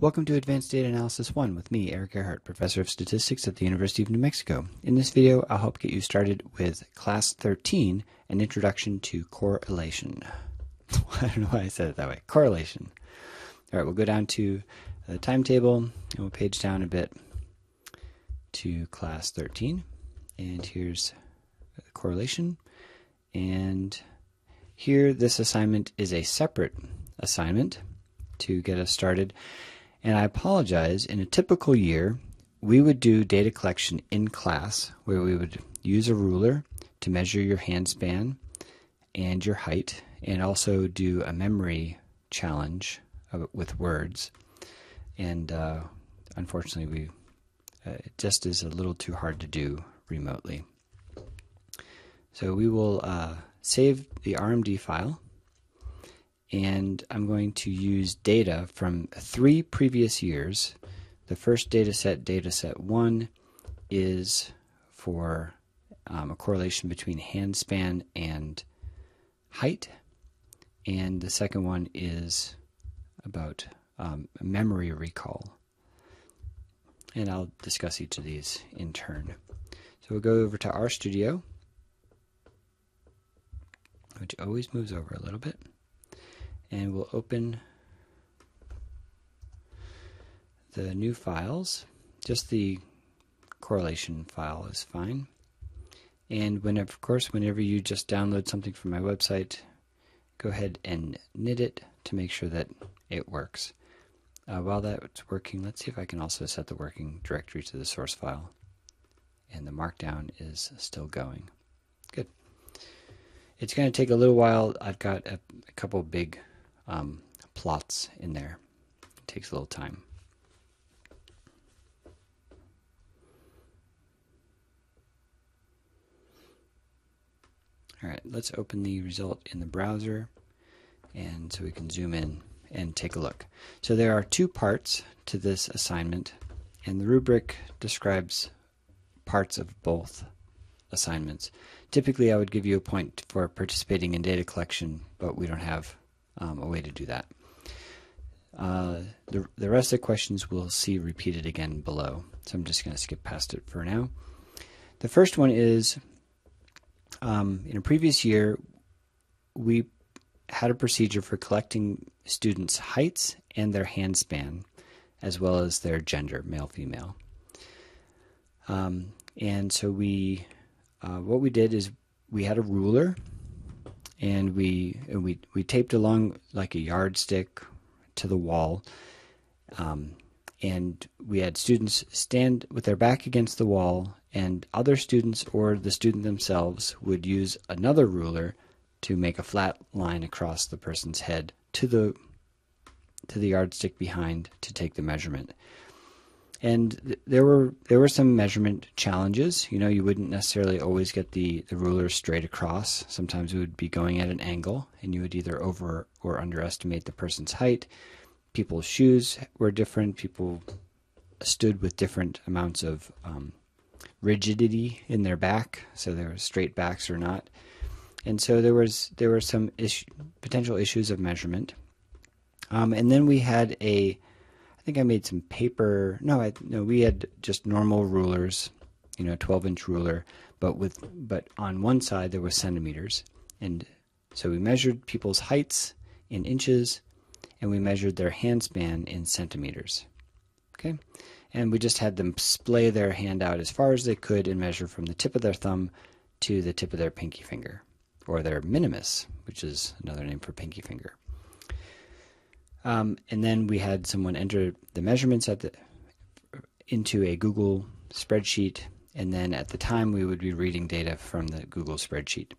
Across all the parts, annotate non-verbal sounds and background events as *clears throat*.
Welcome to Advanced Data Analysis 1 with me, Erik Erhardt, Professor of Statistics at the University of New Mexico. In this video, I'll help get you started with Class 13, An Introduction to Correlation. *laughs* I don't know why I said it that way. Correlation. All right, we'll go down to the timetable, and we'll page down a bit to Class 13. And here's correlation. And here, this assignment is a separate assignment to get us started. And I apologize, in a typical year, we would do data collection in class where we would use a ruler to measure your hand span and your height, and also do a memory challenge with words. And uh, unfortunately, we uh, it just is a little too hard to do remotely. So we will uh, save the RMD file and I'm going to use data from three previous years. The first data set, data set one, is for um, a correlation between hand span and height, and the second one is about um, memory recall. And I'll discuss each of these in turn. So we'll go over to RStudio, which always moves over a little bit and we'll open the new files. Just the correlation file is fine. And when, of course, whenever you just download something from my website, go ahead and knit it to make sure that it works. Uh, while that's working, let's see if I can also set the working directory to the source file. And the markdown is still going. Good. It's going to take a little while. I've got a, a couple big um, plots in there. It takes a little time. All right, let's open the result in the browser and so we can zoom in and take a look. So there are two parts to this assignment and the rubric describes parts of both assignments. Typically I would give you a point for participating in data collection, but we don't have um, a way to do that. Uh, the, the rest of the questions we'll see repeated again below, so I'm just going to skip past it for now. The first one is um, in a previous year, we had a procedure for collecting students' heights and their hand span, as well as their gender, male, female. Um, and so we, uh, what we did is we had a ruler and we and we we taped along like a yardstick to the wall. Um, and we had students stand with their back against the wall, and other students or the student themselves would use another ruler to make a flat line across the person's head to the to the yardstick behind to take the measurement and th- there were there were some measurement challenges. You know, you wouldn't necessarily always get the the ruler straight across. Sometimes it would be going at an angle, and you would either over or underestimate the person's height. People's shoes were different. People stood with different amounts of um, rigidity in their back, so there were straight backs or not. And so there was there were some issue, potential issues of measurement. Um, and then we had a think I made some paper. No, I, no, we had just normal rulers, you know, 12 inch ruler, but with but on one side there was centimeters, and so we measured people's heights in inches, and we measured their hand span in centimeters. Okay, and we just had them splay their hand out as far as they could and measure from the tip of their thumb to the tip of their pinky finger, or their minimus, which is another name for pinky finger. Um, and then we had someone enter the measurements at the into a Google spreadsheet, and then at the time we would be reading data from the Google spreadsheet.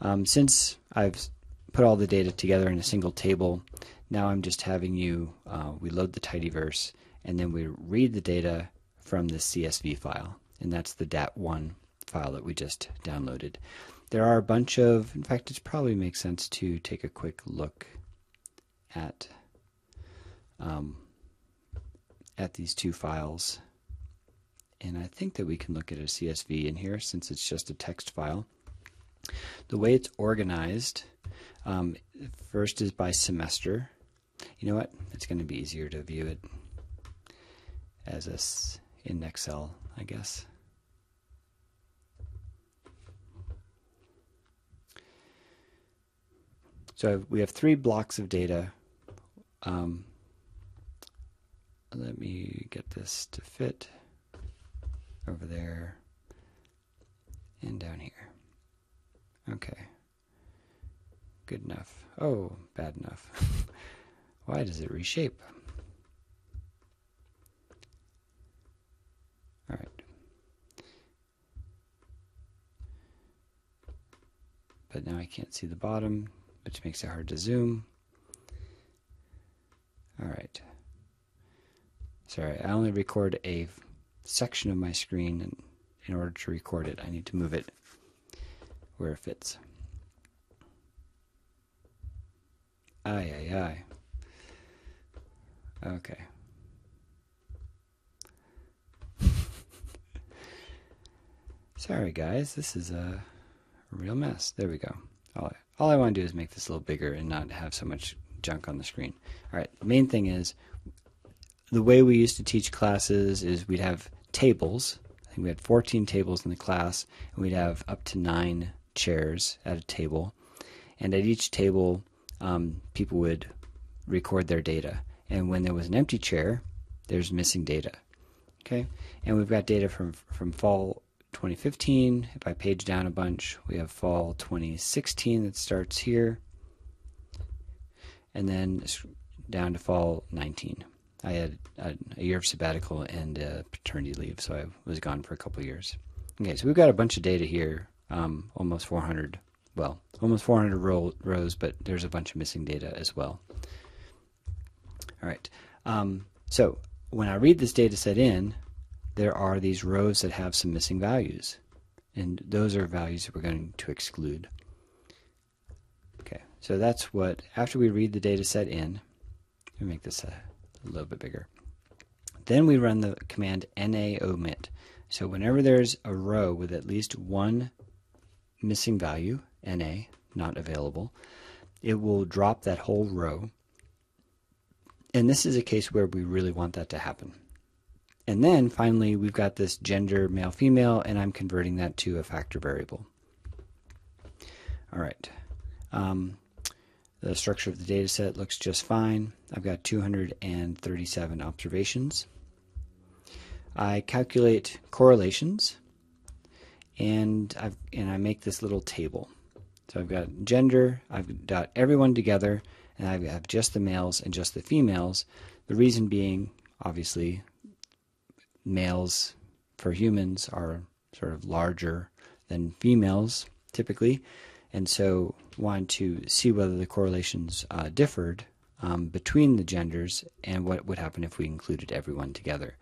Um, since I've put all the data together in a single table, now I'm just having you uh, we load the tidyverse and then we read the data from the CSV file, and that's the DAT1 file that we just downloaded. There are a bunch of, in fact, it probably makes sense to take a quick look at um, at these two files. And I think that we can look at a CSV in here since it's just a text file. The way it's organized, um, first is by semester. You know what? It's going to be easier to view it as a in Excel, I guess. So we have three blocks of data. Um, let me get this to fit over there and down here. Okay. Good enough. Oh, bad enough. *laughs* Why does it reshape? All right. But now I can't see the bottom, which makes it hard to zoom. All right. Sorry, I only record a section of my screen, and in order to record it, I need to move it where it fits. Aye, aye, aye. Okay. *laughs* Sorry, guys. This is a real mess. There we go. All I, all I want to do is make this a little bigger and not have so much junk on the screen. All right. The main thing is the way we used to teach classes is we'd have tables. I think we had 14 tables in the class, and we'd have up to nine chairs at a table. And at each table, um, people would record their data. And when there was an empty chair, there's missing data. Okay, and we've got data from from fall 2015. If I page down a bunch, we have fall 2016 that starts here, and then down to fall 19. I had a, a year of sabbatical and paternity leave, so I was gone for a couple years. Okay, so we've got a bunch of data here, um, almost 400 well, almost 400 row, rows, but there's a bunch of missing data as well. All right. Um, so when I read this data set in, there are these rows that have some missing values. And those are values that we're going to exclude. Okay, so that's what, after we read the data set in, let me make this a, a little bit bigger. Then we run the command na omit. So whenever there's a row with at least one missing value, NA, not available, it will drop that whole row. And this is a case where we really want that to happen. And then finally, we've got this gender male female, and I'm converting that to a factor variable. All right. Um, the structure of the data set looks just fine. I've got 237 observations. I calculate correlations, and, I've, and I make this little table. So I've got gender, I've got everyone together, and I have just the males and just the females. The reason being, obviously, males for humans are sort of larger than females typically, and so wanted to see whether the correlations uh, differed um, between the genders and what would happen if we included everyone together.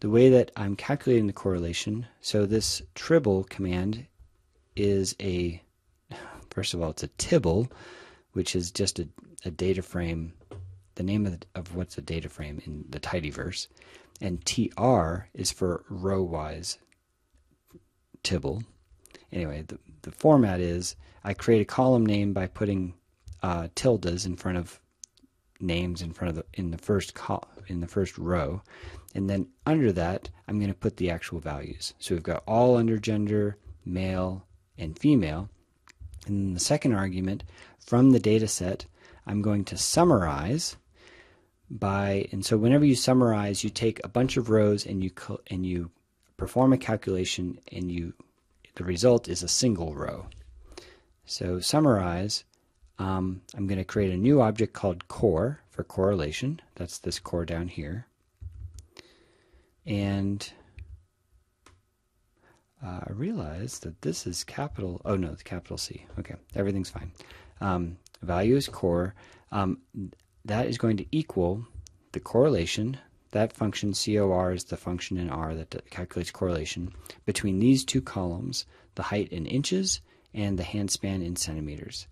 The way that I'm calculating the correlation, so this tribble command is a First of all, it's a tibble, which is just a, a data frame, the name of, the, of what's a data frame in the tidyverse. And TR is for row wise tibble. Anyway, the, the format is I create a column name by putting uh, tildes in front of names in front of the in the first col- in the first row, and then under that I'm going to put the actual values. So we've got all under gender, male, and female, And in the second argument, from the data set, I'm going to summarize by, and so whenever you summarize, you take a bunch of rows and you and you perform a calculation, and you the result is a single row. So summarize, um, I'm going to create a new object called core for correlation. That's this core down here. And uh, I realize that this is capital, oh no, it's capital C. Okay, everything's fine. Um, value is core. Um, that is going to equal the correlation. That function COR is the function in R that calculates correlation between these two columns, the height in inches and the handspan in centimeters.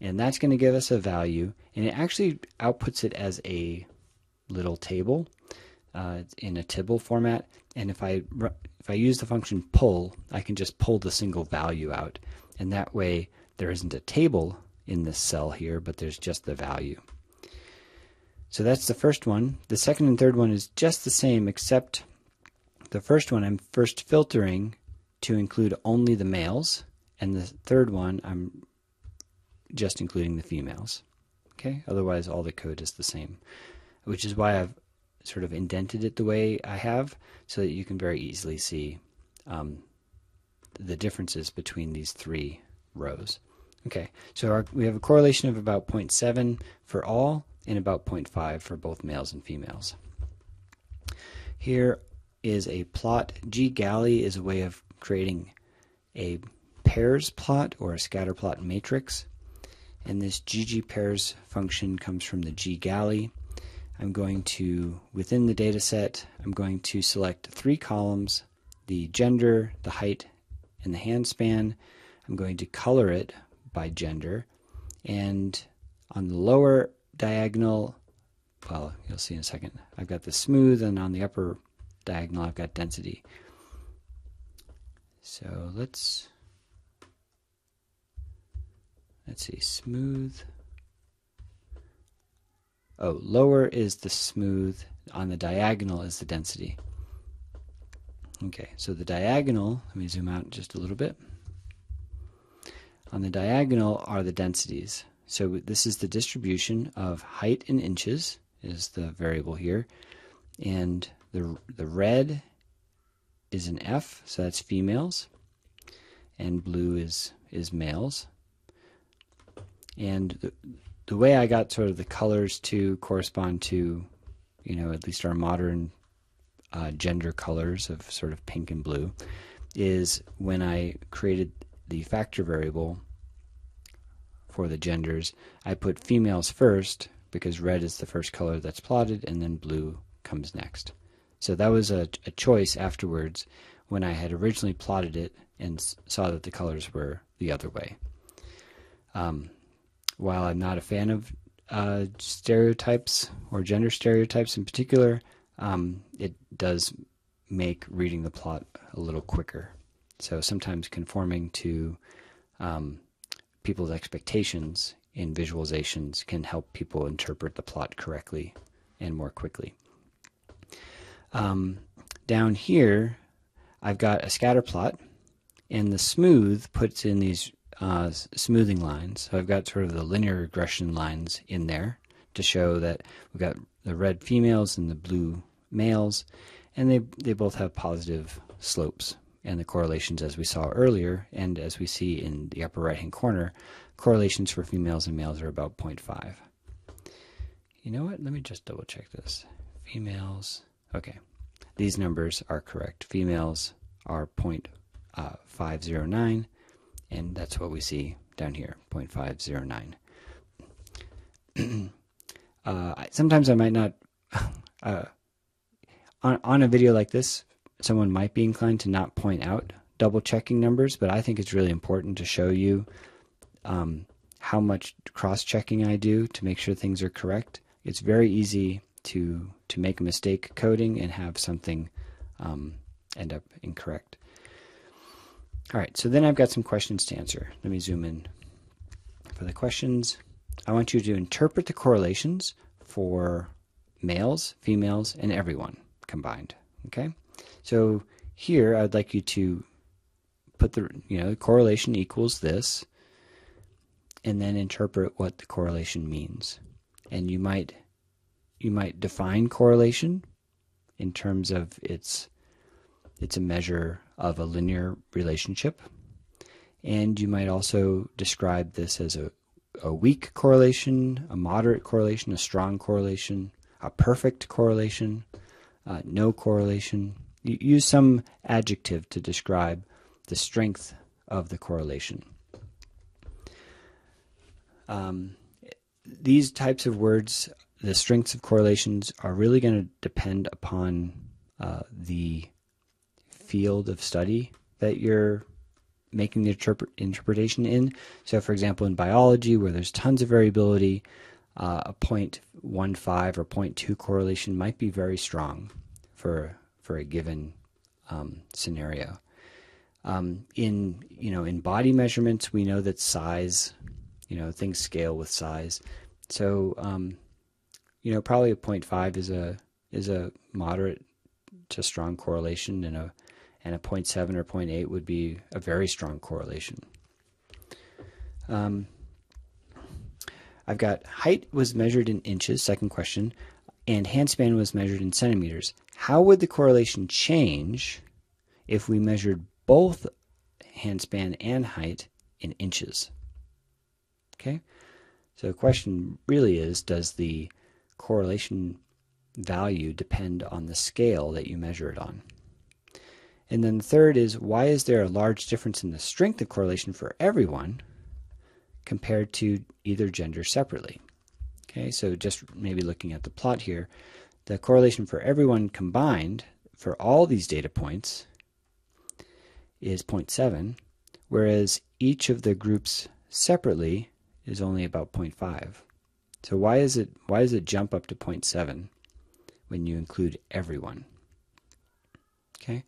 And that's going to give us a value, and it actually outputs it as a little table uh, in a tibble format. And if I if I use the function pull, I can just pull the single value out, and that way there isn't a table in this cell here, but there's just the value. So that's the first one. The second and third one is just the same, except the first one I'm first filtering to include only the males, and the third one I'm just including the females. Okay, otherwise all the code is the same, which is why I've sort of indented it the way I have so that you can very easily see um, the differences between these three rows. Okay, so our, we have a correlation of about 0.7 for all and about 0.5 for both males and females. Here is a plot. GGally is a way of creating a pairs plot or a scatter plot matrix. And this ggpairs function comes from the GGally. I'm going to, within the data set, I'm going to select three columns, the gender, the height, and the hand span. I'm going to color it by gender. And on the lower diagonal, well, you'll see in a second, I've got the smooth, and on the upper diagonal, I've got density. So let's let's see, smooth. Oh, lower is the smooth, on the diagonal is the density. Okay, so the diagonal, let me zoom out just a little bit. On the diagonal are the densities. So this is the distribution of height in inches is the variable here. And the, the red is an F, so that's females. And blue is, is males. And the, the way I got sort of the colors to correspond to, you know, at least our modern uh, gender colors of sort of pink and blue is when I created the factor variable for the genders, I put females first because red is the first color that's plotted and then blue comes next. So that was a, a choice afterwards when I had originally plotted it and saw that the colors were the other way. Um, while I'm not a fan of uh, stereotypes or gender stereotypes in particular, um, it does make reading the plot a little quicker. So sometimes conforming to um, people's expectations in visualizations can help people interpret the plot correctly and more quickly. Um, down here, I've got a scatter plot, and the smooth puts in these uh, smoothing lines. So I've got sort of the linear regression lines in there to show that we've got the red females and the blue males, and they, they both have positive slopes. And the correlations, as we saw earlier, and as we see in the upper right hand corner, correlations for females and males are about 0.5. You know what? Let me just double check this. Females, okay. These numbers are correct. Females are 0.509 and that's what we see down here 0.509 *clears throat* uh, sometimes I might not *laughs* uh, on, on a video like this someone might be inclined to not point out double checking numbers but I think it's really important to show you um, how much cross checking I do to make sure things are correct it's very easy to to make a mistake coding and have something um, end up incorrect all right, so then I've got some questions to answer. Let me zoom in for the questions. I want you to interpret the correlations for males, females, and everyone combined. Okay, so here I'd like you to put the you know correlation equals this, and then interpret what the correlation means. And you might you might define correlation in terms of its it's a measure of a linear relationship. And you might also describe this as a, a weak correlation, a moderate correlation, a strong correlation, a perfect correlation, uh, no correlation. Use some adjective to describe the strength of the correlation. Um, these types of words, the strengths of correlations, are really going to depend upon uh, the field of study that you're making the interpret, interpretation in. So, for example, in biology, where there's tons of variability, uh, a 0.15 or 0.2 correlation might be very strong for for a given um, scenario. Um, in you know in body measurements, we know that size, you know, things scale with size. So um, you know, probably a 0.5 is a is a moderate to strong correlation, and a and a 0.7 or 0.8 would be a very strong correlation. Um, I've got height was measured in inches, second question, and handspan was measured in centimeters. How would the correlation change if we measured both handspan and height in inches? Okay, so the question really is does the correlation value depend on the scale that you measure it on? And then the third is why is there a large difference in the strength of correlation for everyone compared to either gender separately? Okay, so just maybe looking at the plot here, the correlation for everyone combined for all these data points is 0.7, whereas each of the groups separately is only about 0.5. So why is it why does it jump up to 0.7 when you include everyone? Okay?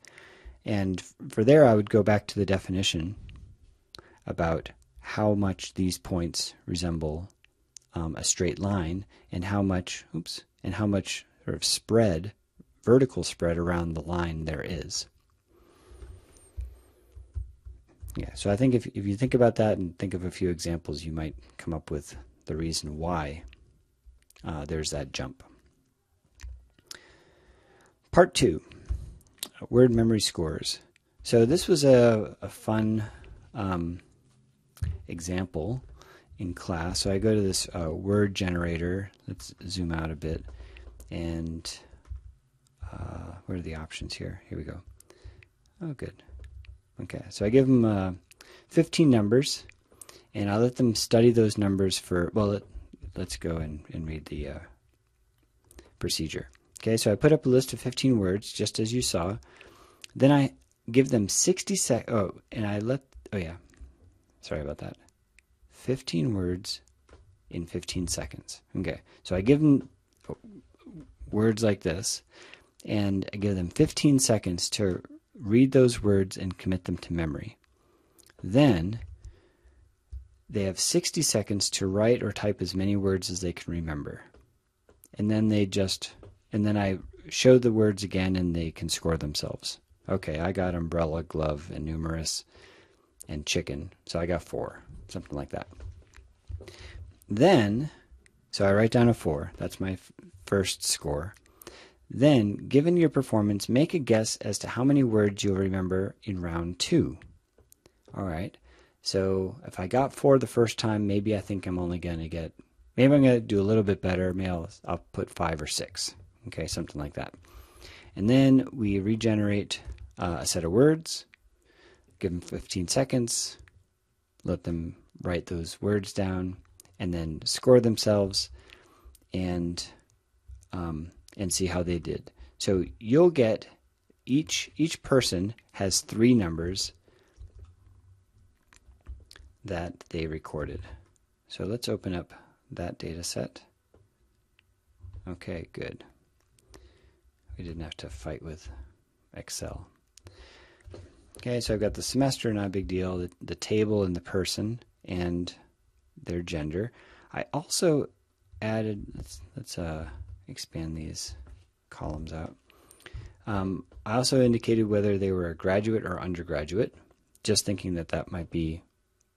And for there I would go back to the definition about how much these points resemble um, a straight line and how much oops and how much sort of spread vertical spread around the line there is. Yeah, so I think if, if you think about that and think of a few examples, you might come up with the reason why uh, there's that jump. Part two, word memory scores. So this was a, a fun um, example in class. So I go to this uh, word generator. Let's zoom out a bit. And uh, what are the options here? Here we go. Oh, good. Okay, so I give them uh, 15 numbers, and I let them study those numbers for, well, let, us go and, and read the uh, procedure. Okay, so I put up a list of 15 words, just as you saw. Then I give them 60 sec. Oh, and I let, oh yeah, sorry about that. 15 words in 15 seconds. Okay, so I give them words like this, and I give them 15 seconds to read those words and commit them to memory. Then they have 60 seconds to write or type as many words as they can remember. And then they just, and then I show the words again and they can score themselves. Okay, I got umbrella, glove, and numerous, and chicken. So I got four, something like that. Then, so I write down a four. That's my first score. Then, given your performance, make a guess as to how many words you'll remember in round two. All right. So if I got four the first time, maybe I think I'm only going to get, maybe I'm going to do a little bit better. Maybe I'll, I'll put five or six. Okay, something like that. And then we regenerate uh, a set of words, give them 15 seconds, let them write those words down, and then score themselves and um, and see how they did. So you'll get each each person has three numbers that they recorded. So let's open up that data set. Okay, good. We didn't have to fight with Excel. Okay, so I've got the semester, not a big deal, the, the table and the person and their gender. I also added, let's, let's uh, expand these columns out. Um, I also indicated whether they were a graduate or undergraduate, just thinking that that might be,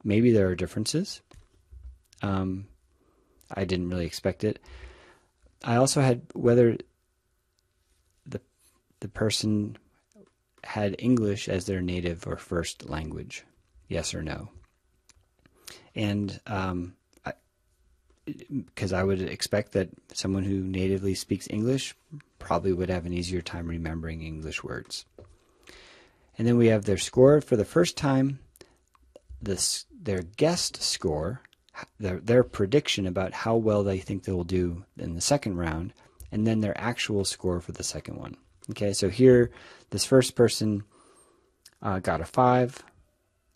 maybe there are differences. Um, I didn't really expect it. I also had whether the the person had English as their native or first language, yes or no. And um, because I would expect that someone who natively speaks English probably would have an easier time remembering English words. And then we have their score for the first time, this their guessed score, their, their prediction about how well they think they will do in the second round, and then their actual score for the second one. Okay, so here, this first person uh, got a five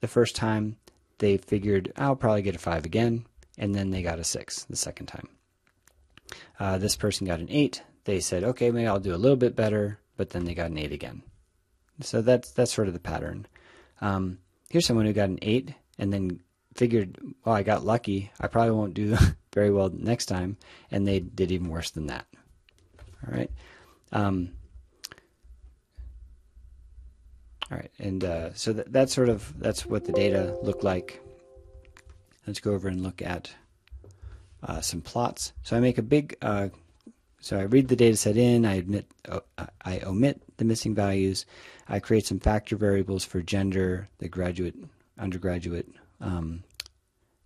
the first time. They figured, I'll probably get a five again and then they got a six the second time. Uh, this person got an eight. They said, okay, maybe I'll do a little bit better, but then they got an eight again. So that's that's sort of the pattern. Um, here's someone who got an eight and then figured, well, I got lucky. I probably won't do *laughs* very well next time, and they did even worse than that. All right. Um, all right, and uh, so that, that's sort of that's what the data look like. Let's go over and look at uh, some plots. So I make a big. Uh, so I read the data set in. I admit uh, I omit the missing values. I create some factor variables for gender, the graduate, undergraduate um,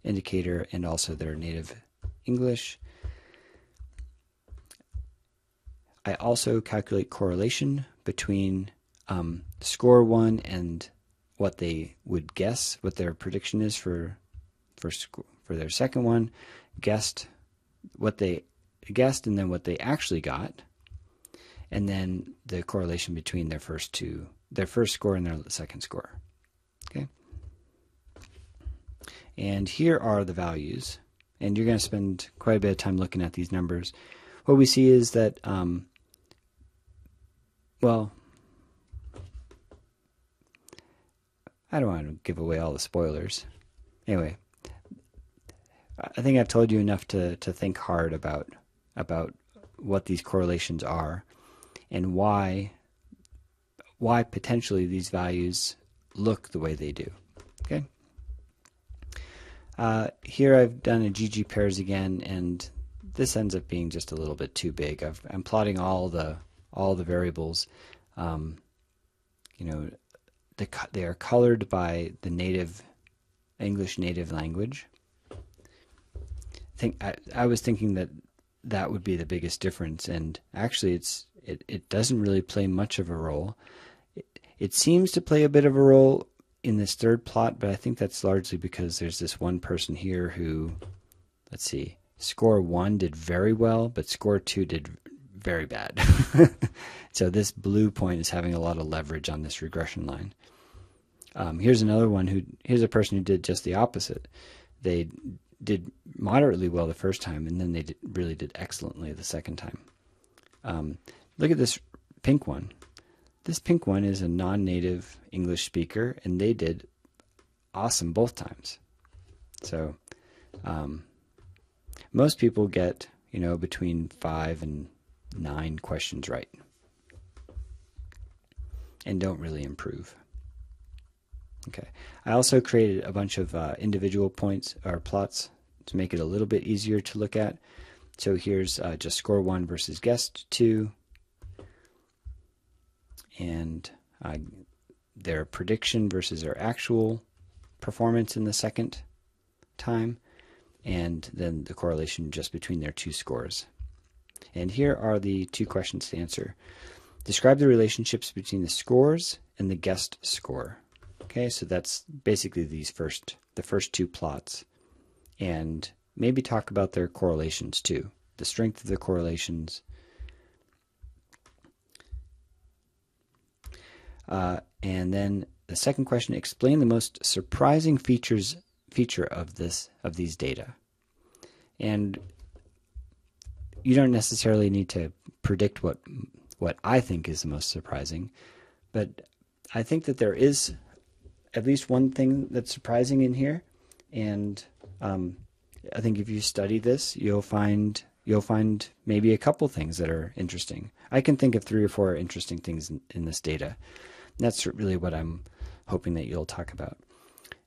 indicator, and also their native English. I also calculate correlation between um, score one and what they would guess, what their prediction is for for for their second one, guessed what they guessed, and then what they actually got, and then the correlation between their first two, their first score and their second score. Okay. And here are the values, and you're going to spend quite a bit of time looking at these numbers. What we see is that, um, well, I don't want to give away all the spoilers. Anyway, I think I've told you enough to, to think hard about about what these correlations are and why why potentially these values look the way they do. Okay. Uh, here I've done a ggpairs again, and this ends up being just a little bit too big. i am plotting all the all the variables. Um, you know, the, they are colored by the native English native language. Think I, I was thinking that that would be the biggest difference, and actually, it's it, it doesn't really play much of a role. It, it seems to play a bit of a role in this third plot, but I think that's largely because there's this one person here who, let's see, score one did very well, but score two did very bad. *laughs* so this blue point is having a lot of leverage on this regression line. Um, here's another one who here's a person who did just the opposite. They did moderately well the first time, and then they did, really did excellently the second time. Um, look at this pink one. This pink one is a non-native English speaker, and they did awesome both times. So um, most people get you know between five and nine questions right, and don't really improve. Okay. I also created a bunch of uh, individual points or plots to make it a little bit easier to look at. So here's uh, just score one versus guest two, and uh, their prediction versus their actual performance in the second time, and then the correlation just between their two scores. And here are the two questions to answer. Describe the relationships between the scores and the guessed score. Okay, so that's basically these first the first two plots. And maybe talk about their correlations too. The strength of the correlations. Uh, and then the second question, explain the most surprising features feature of this of these data. And you don't necessarily need to predict what what I think is the most surprising, but I think that there is at least one thing that's surprising in here, and um, I think if you study this, you'll find you'll find maybe a couple things that are interesting. I can think of three or four interesting things in, in this data. that's really what I'm hoping that you'll talk about.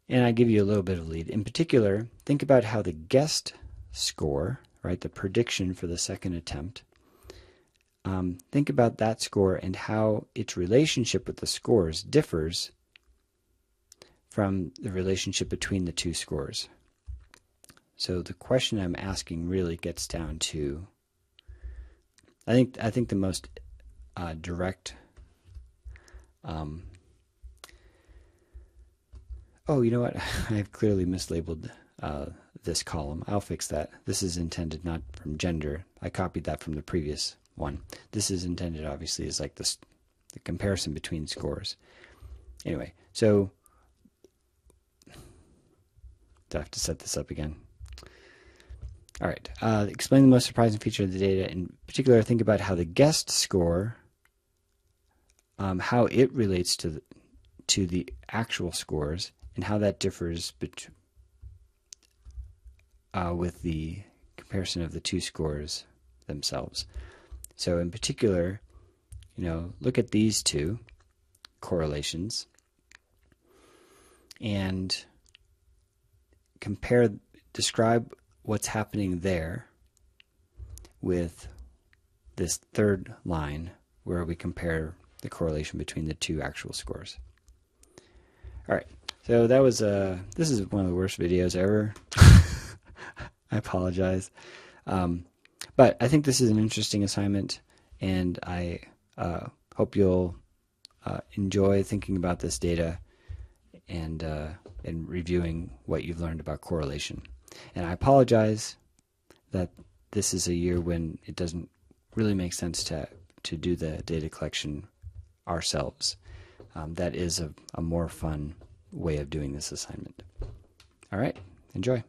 And I give you a little bit of lead. In particular, think about how the guessed score, right, the prediction for the second attempt, um, think about that score and how its relationship with the scores differs from the relationship between the two scores. So the question I'm asking really gets down to I think I think the most uh, direct um, oh you know what? *laughs* I've clearly mislabeled uh, this column. I'll fix that. This is intended not from gender. I copied that from the previous one. This is intended obviously as like this the comparison between scores. Anyway so I have to set this up again? All right. Uh, explain the most surprising feature of the data. In particular, think about how the guessed score, um, how it relates to the, to the actual scores, and how that differs bet- uh, with the comparison of the two scores themselves. So, in particular, you know, look at these two correlations and compare, describe what's happening there with this third line where we compare the correlation between the two actual scores. All right, so that was uh, this is one of the worst videos ever. *laughs* I apologize, um, but I think this is an interesting assignment, and I uh, hope you'll uh, enjoy thinking about this data and uh, and reviewing what you've learned about correlation. And I apologize that this is a year when it doesn't really make sense to to do the data collection ourselves. Um, that is a, a more fun way of doing this assignment. All right, enjoy.